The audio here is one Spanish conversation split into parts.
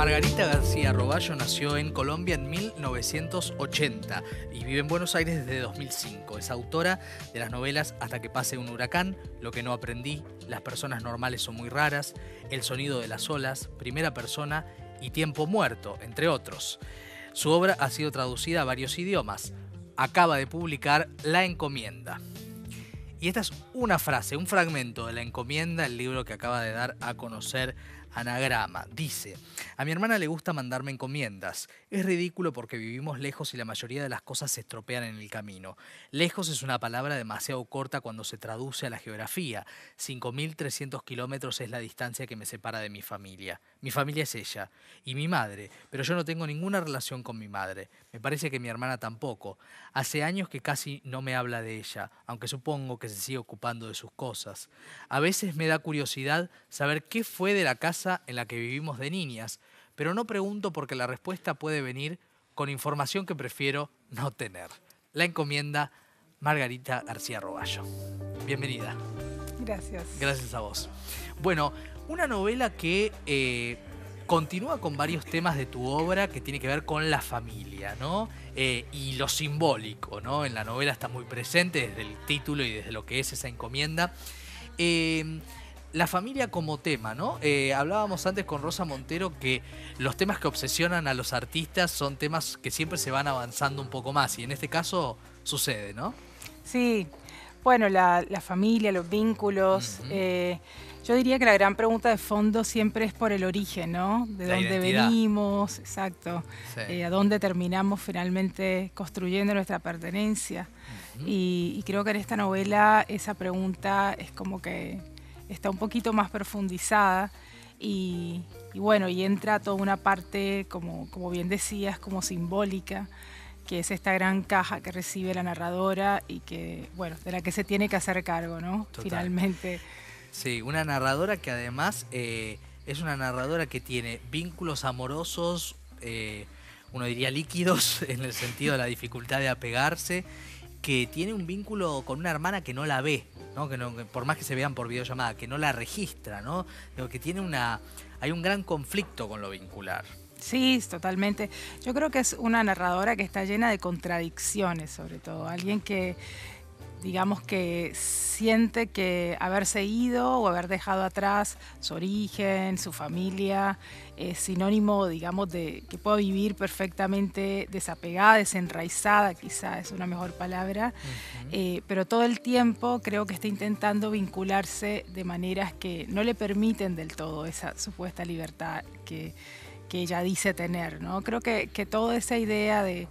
Margarita García Roballo nació en Colombia en 1980 y vive en Buenos Aires desde 2005. Es autora de las novelas Hasta que pase un huracán, Lo que no aprendí, Las personas normales son muy raras, El sonido de las olas, Primera persona y Tiempo muerto, entre otros. Su obra ha sido traducida a varios idiomas. Acaba de publicar La encomienda. Y esta es una frase, un fragmento de La encomienda, el libro que acaba de dar a conocer Anagrama. Dice, a mi hermana le gusta mandarme encomiendas. Es ridículo porque vivimos lejos y la mayoría de las cosas se estropean en el camino. Lejos es una palabra demasiado corta cuando se traduce a la geografía. 5.300 kilómetros es la distancia que me separa de mi familia. Mi familia es ella y mi madre, pero yo no tengo ninguna relación con mi madre. Me parece que mi hermana tampoco. Hace años que casi no me habla de ella, aunque supongo que se sigue ocupando de sus cosas. A veces me da curiosidad saber qué fue de la casa en la que vivimos de niñas, pero no pregunto porque la respuesta puede venir con información que prefiero no tener. La encomienda Margarita García Roballo. Bienvenida. Gracias. Gracias a vos. Bueno, una novela que eh, continúa con varios temas de tu obra que tiene que ver con la familia, ¿no? Eh, y lo simbólico, ¿no? En la novela está muy presente desde el título y desde lo que es esa encomienda. Eh, la familia como tema, ¿no? hablábamos antes con Rosa Montero que los temas que obsesionan a los artistas son temas que siempre se van avanzando un poco más y en este caso sucede, ¿no? Sí, bueno, la, familia, los vínculos. Yo diría que la gran pregunta de fondo siempre es por el origen, ¿no? De dónde venimos, exacto. Eh, a dónde terminamos finalmente construyendo nuestra pertenencia. y, creo que en esta novela esa pregunta es como que está un poquito más profundizada y, bueno, y entra toda una parte, como, como bien decías, como simbólica que es esta gran caja que recibe la narradora y que, bueno, de la que se tiene que hacer cargo, ¿no? Finalmente. Sí, una narradora que además eh, es una narradora que tiene vínculos amorosos, eh, uno diría líquidos, en el sentido de la dificultad de apegarse, que tiene un vínculo con una hermana que no la ve, ¿no? Que, no, por más que se vean por videollamada, que no la registra, ¿no? que tiene una. hay un gran conflicto con lo vincular. Sí, totalmente. Yo creo que es una narradora que está llena de contradicciones, sobre todo. Alguien que digamos que siente que haberse ido o haber dejado atrás su origen, su familia, es sinónimo, digamos, de que pueda vivir perfectamente desapegada, desenraizada, quizá es una mejor palabra, eh, pero todo el tiempo creo que está intentando vincularse de maneras que no le permiten del todo esa supuesta libertad que, ella dice tener, ¿no? Creo que, que toda esa idea de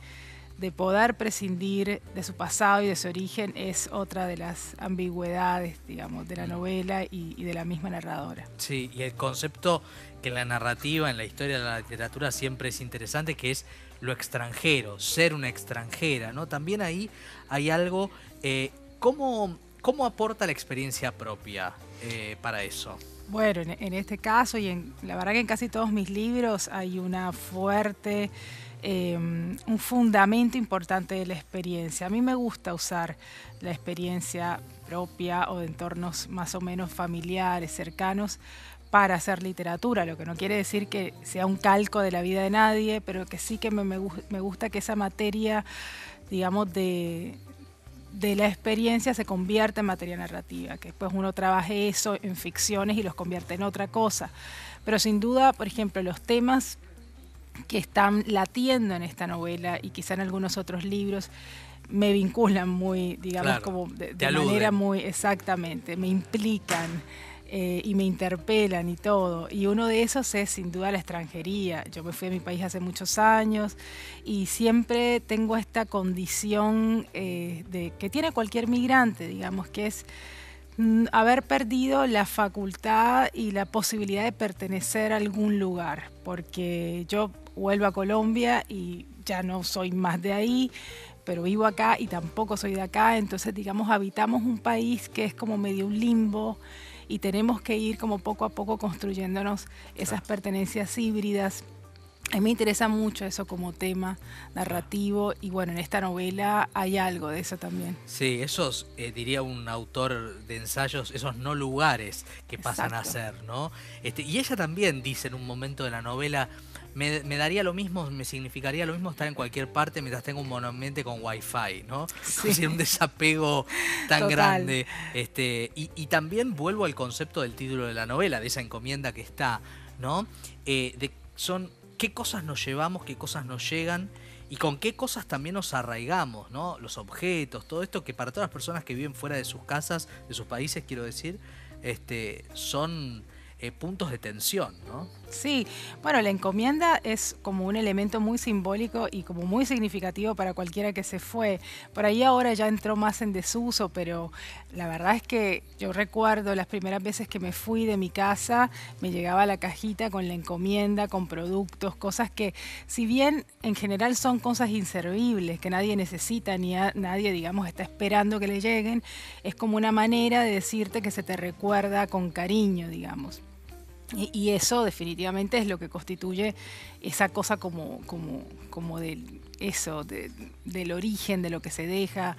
de poder prescindir de su pasado y de su origen es otra de las ambigüedades, digamos, de la mm. novela y, de la misma narradora. Sí, y el concepto que en la narrativa, en la historia de la literatura siempre es interesante, que es lo extranjero, ser una extranjera, ¿no? También ahí hay algo, eh, ¿cómo, aporta la experiencia propia eh, para eso? Bueno, en, este caso y en la verdad que en casi todos mis libros hay una fuerte Em, un fundamento importante de la experiencia. A mí me gusta usar la experiencia propia o de entornos más o menos familiares, cercanos, para hacer literatura, lo que no quiere decir que sea un calco de la vida de nadie, pero que sí que me, gusta que esa materia, digamos, de la experiencia se convierta en materia narrativa, que después uno trabaje eso en ficciones y los convierte en otra cosa. Pero sin duda, por ejemplo, los temas que están latiendo en esta novela y quizá en algunos otros libros me vinculan muy, digamos, como de, manera muy exactamente, me implican eh, y me interpelan y todo. Y uno de esos es sin duda la extranjería. Yo me fui a mi país hace muchos años y siempre tengo esta condición eh, de, que tiene cualquier migrante, digamos, que es haber perdido la facultad y la posibilidad de pertenecer a algún lugar, porque yo vuelvo a Colombia y ya no soy más de ahí, pero vivo acá y tampoco soy de acá, entonces digamos habitamos un país que es como medio un limbo y tenemos que ir como poco a poco construyéndonos esas pertenencias híbridas. A mí me interesa mucho eso como tema narrativo y bueno, en esta novela hay algo de eso también. Sí, esos, eh, diría un autor de ensayos, esos no lugares que pasan a ser, ¿no? Este, y ella también dice en un momento de la novela, me, daría lo mismo, me significaría lo mismo estar en cualquier parte mientras tengo un monoambiente con wifi, ¿no? Sí. un desapego tan grande. Este, y, también vuelvo al concepto del título de la novela, de esa encomienda que está, ¿no? Eh, de, son qué cosas nos llevamos, qué cosas nos llegan y con qué cosas también nos arraigamos, ¿no? Los objetos, todo esto que para todas las personas que viven fuera de sus casas, de sus países, quiero decir, este, son eh, puntos de tensión, ¿no? Sí, bueno, la encomienda es como un elemento muy simbólico y como muy significativo para cualquiera que se fue. Por ahí ahora ya entró más en desuso, pero la verdad es que yo recuerdo las primeras veces que me fui de mi casa, me llegaba la cajita con la encomienda, con productos, cosas que si bien en general son cosas inservibles, que nadie necesita ni nadie, digamos, está esperando que le lleguen, es como una manera de decirte que se te recuerda con cariño, digamos. Y, eso definitivamente es lo que constituye esa cosa como, como, como del, eso, del origen, de lo que se deja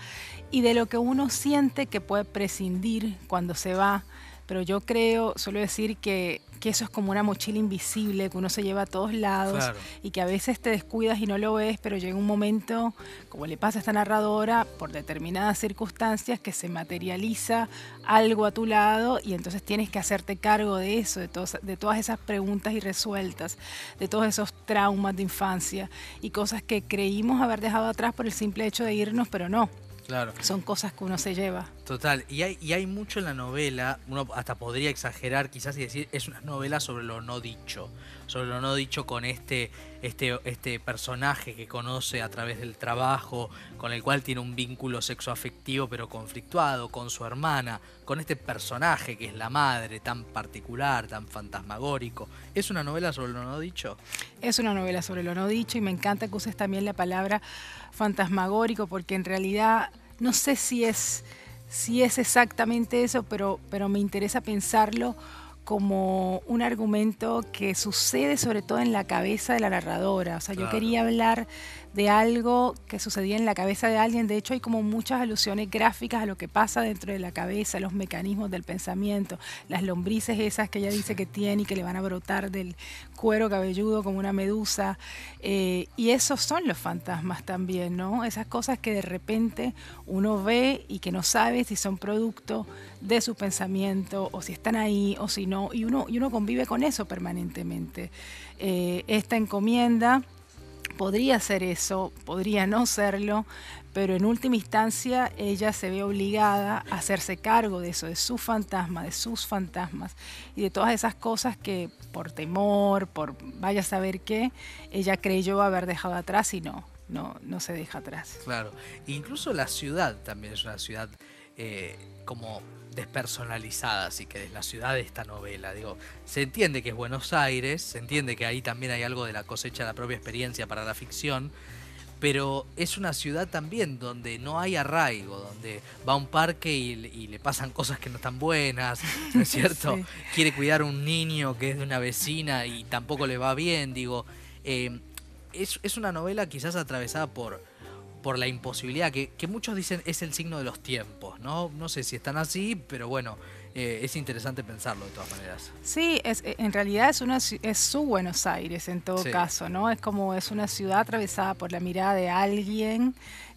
y de lo que uno siente que puede prescindir cuando se va. Pero yo creo, suelo decir que que eso es como una mochila invisible que uno se lleva a todos lados y que a veces te descuidas y no lo ves, pero llega un momento, como le pasa a esta narradora, por determinadas circunstancias, que se materializa algo a tu lado y entonces tienes que hacerte cargo de eso, de, de todas esas preguntas irresueltas, de todos esos traumas de infancia y cosas que creímos haber dejado atrás por el simple hecho de irnos, pero no. Claro. Son cosas que uno se lleva. Total, y hay, mucho en la novela, uno hasta podría exagerar quizás y decir, es una novela sobre lo no dicho, sobre lo no dicho con este, este, este personaje que conoce a través del trabajo, con el cual tiene un vínculo sexoafectivo pero conflictuado, con su hermana, con este personaje que es la madre, tan particular, tan fantasmagórico. ¿Es una novela sobre lo no dicho? Es una novela sobre lo no dicho y me encanta que uses también la palabra fantasmagórico porque en realidad no sé si es, si es exactamente eso, pero, pero me interesa pensarlo como un argumento que sucede sobre todo en la cabeza de la narradora. O sea, yo quería hablar de algo que sucedía en la cabeza de alguien. De hecho, hay como muchas alusiones gráficas a lo que pasa dentro de la cabeza, los mecanismos del pensamiento, las lombrices esas que ella dice que tiene y que le van a brotar del cuero cabelludo como una medusa. Eh, y esos son los fantasmas también, ¿no? Esas cosas que de repente uno ve y que no sabe si son producto de su pensamiento o si están ahí o si no. Y uno, y uno convive con eso permanentemente. Eh, esta encomienda podría ser eso, podría no serlo, pero en última instancia ella se ve obligada a hacerse cargo de eso, de su fantasma, de sus fantasmas y de todas esas cosas que por temor, por vaya a saber qué, ella creyó haber dejado atrás y no, no, no se deja atrás. Claro, incluso la ciudad también es una ciudad eh, como despersonalizada, así que es la ciudad de esta novela. Digo, se entiende que es Buenos Aires, se entiende que ahí también hay algo de la cosecha de la propia experiencia para la ficción, pero es una ciudad también donde no hay arraigo, donde va a un parque y, le pasan cosas que no están buenas, ¿no es cierto? Quiere cuidar a un niño que es de una vecina y tampoco le va bien, digo. Eh, es, es una novela quizás atravesada por, por la imposibilidad, que, muchos dicen es el signo de los tiempos, ¿no? No sé si están así, pero bueno, eh, es interesante pensarlo de todas maneras. Sí, es, eh, en realidad es, una, es su Buenos Aires en todo caso, ¿no? Es como es una ciudad atravesada por la mirada de alguien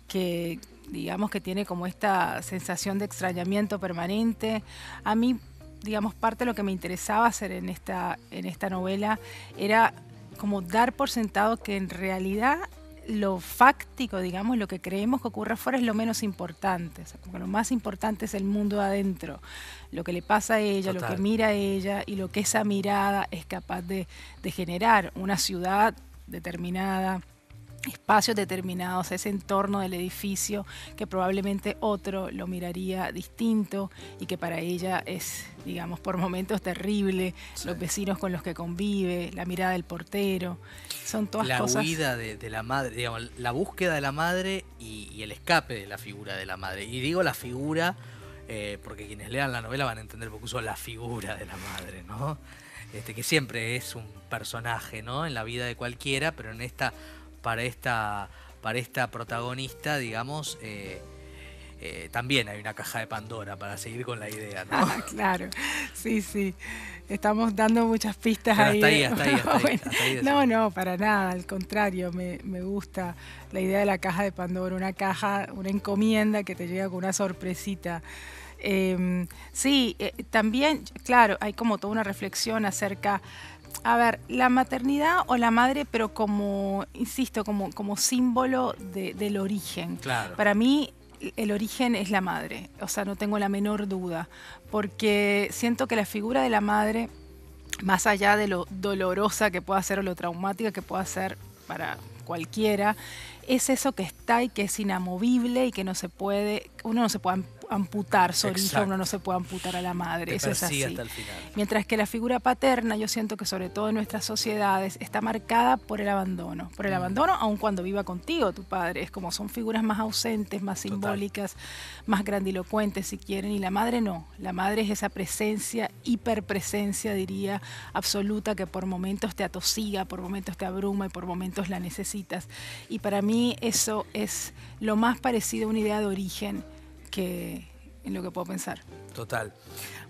que digamos que tiene como esta sensación de extrañamiento permanente. A mí, digamos, parte de lo que me interesaba hacer en esta, en esta novela era como dar por sentado que en realidad lo fáctico, digamos, lo que creemos que ocurre afuera es lo menos importante. lo más importante es el mundo adentro, lo que le pasa a ella, lo que mira a ella y lo que esa mirada es capaz de, de generar. Una ciudad determinada, espacios determinados, ese entorno del edificio que probablemente otro lo miraría distinto y que para ella es, digamos, por momentos terrible, los vecinos con los que convive, la mirada del portero, son todas la cosas... La huida de, la madre, digamos, la búsqueda de la madre y, el escape de la figura de la madre. Y digo la figura eh, porque quienes lean la novela van a entender porque uso la figura de la madre, ¿no? Este, que siempre es un personaje, ¿no? En la vida de cualquiera, pero en esta para esta, para esta protagonista, digamos, eh, eh, también hay una caja de Pandora para seguir con la idea, ¿no? Ah, claro, sí, sí. Estamos dando muchas pistas ahí. Hasta ahí, hasta ahí, hasta ahí, no, no, para nada, al contrario, me, me, gusta la idea de la caja de Pandora, una caja, una encomienda que te llega con una sorpresita. Em, sí, eh, también, claro, hay como toda una reflexión acerca a ver, la maternidad o la madre, pero como, insisto, como, como símbolo del origen. Claro. Para mí, el origen es la madre, o sea, no tengo la menor duda, porque siento que la figura de la madre, más allá de lo dolorosa que pueda ser o lo traumática que pueda ser para cualquiera, es eso que está y que es inamovible y que no se puede, uno no se puede amputar su origen, uno no se puede amputar a la madre, eso es así. Mientras que la figura paterna, yo siento que sobre todo en nuestras sociedades está marcada por el abandono, por el mm. abandono aun cuando viva contigo tu padre, es como son figuras más ausentes, más simbólicas, más grandilocuentes si quieren, y la madre no, la madre es esa presencia, hiperpresencia diría, absoluta que por momentos te atosiga, por momentos te abruma y por momentos la necesitas. Y para mí eso es lo más parecido a una idea de origen que en lo que puedo pensar. Total.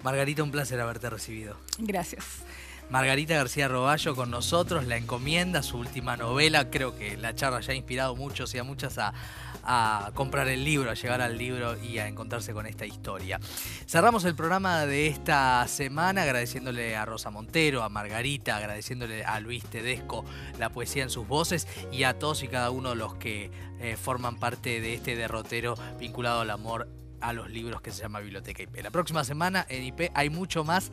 Margarita, un placer haberte recibido. Gracias. Margarita García Roballo con nosotros, La Encomienda, su última novela. Creo que la charla ya ha inspirado muchos y a muchas a, a, comprar el libro, a llegar al libro y a encontrarse con esta historia. Cerramos el programa de esta semana agradeciéndole a Rosa Montero, a Margarita, agradeciéndole a Luis Tedesco la poesía en sus voces y a todos y cada uno de los que eh, forman parte de este derrotero vinculado al amor a los libros que se llama Biblioteca IP. La próxima semana en IP hay mucho más